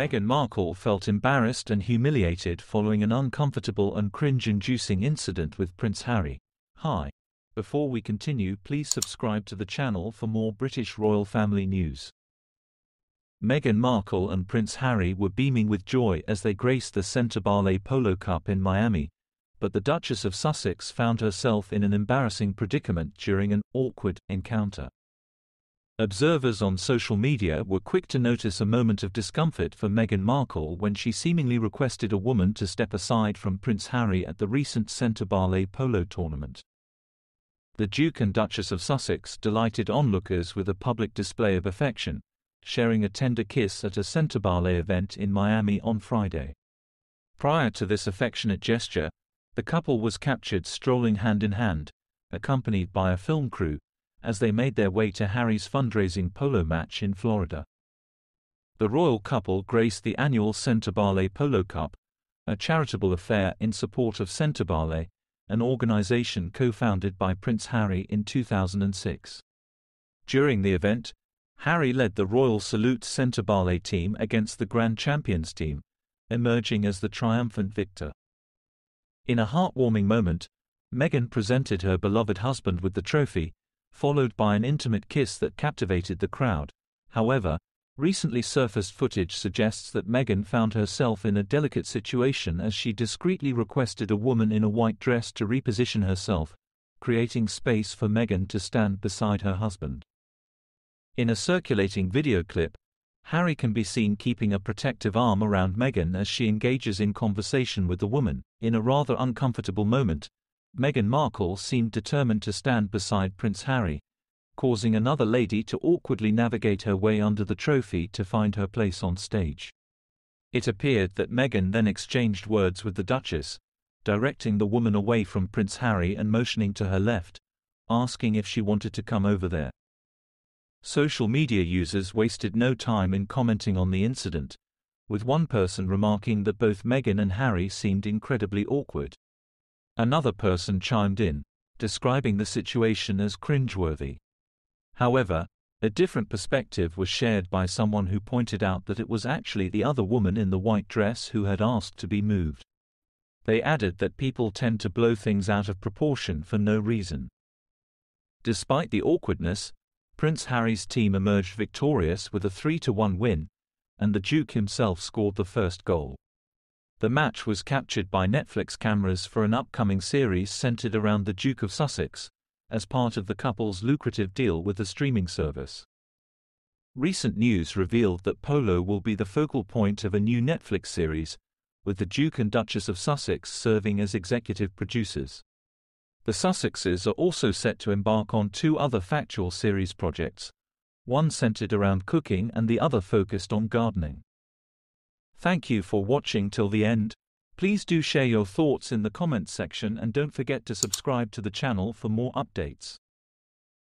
Meghan Markle felt embarrassed and humiliated following an uncomfortable and cringe-inducing incident with Prince Harry. Hi. Before we continue please subscribe to the channel for more British royal family news. Meghan Markle and Prince Harry were beaming with joy as they graced the Sentebale Polo Cup in Miami, but the Duchess of Sussex found herself in an embarrassing predicament during an awkward encounter. Observers on social media were quick to notice a moment of discomfort for Meghan Markle when she seemingly requested a woman to step aside from Prince Harry at the recent Sentebale polo tournament. The Duke and Duchess of Sussex delighted onlookers with a public display of affection, sharing a tender kiss at a Sentebale event in Miami on Friday. Prior to this affectionate gesture, the couple was captured strolling hand in hand, accompanied by a film crew, as they made their way to Harry's fundraising polo match in Florida. The royal couple graced the annual Sentebale Polo Cup, a charitable affair in support of Sentebale, an organization co-founded by Prince Harry in 2006. During the event, Harry led the Royal Salute Sentebale team against the Grand Champions team, emerging as the triumphant victor. In a heartwarming moment, Meghan presented her beloved husband with the trophy, followed by an intimate kiss that captivated the crowd. However, recently surfaced footage suggests that Meghan found herself in a delicate situation as she discreetly requested a woman in a white dress to reposition herself, creating space for Meghan to stand beside her husband. In a circulating video clip, Harry can be seen keeping a protective arm around Meghan as she engages in conversation with the woman. In a rather uncomfortable moment, Meghan Markle seemed determined to stand beside Prince Harry, causing another lady to awkwardly navigate her way under the trophy to find her place on stage. It appeared that Meghan then exchanged words with the Duchess, directing the woman away from Prince Harry and motioning to her left, asking if she wanted to come over there. Social media users wasted no time in commenting on the incident, with one person remarking that both Meghan and Harry seemed incredibly awkward. Another person chimed in, describing the situation as cringeworthy. However, a different perspective was shared by someone who pointed out that it was actually the other woman in the white dress who had asked to be moved. They added that people tend to blow things out of proportion for no reason. Despite the awkwardness, Prince Harry's team emerged victorious with a 3-1 win, and the Duke himself scored the first goal. The match was captured by Netflix cameras for an upcoming series centered around the Duke of Sussex, as part of the couple's lucrative deal with the streaming service. Recent news revealed that Polo will be the focal point of a new Netflix series, with the Duke and Duchess of Sussex serving as executive producers. The Sussexes are also set to embark on two other factual series projects, one centered around cooking and the other focused on gardening. Thank you for watching till the end. Please do share your thoughts in the comments section and don't forget to subscribe to the channel for more updates.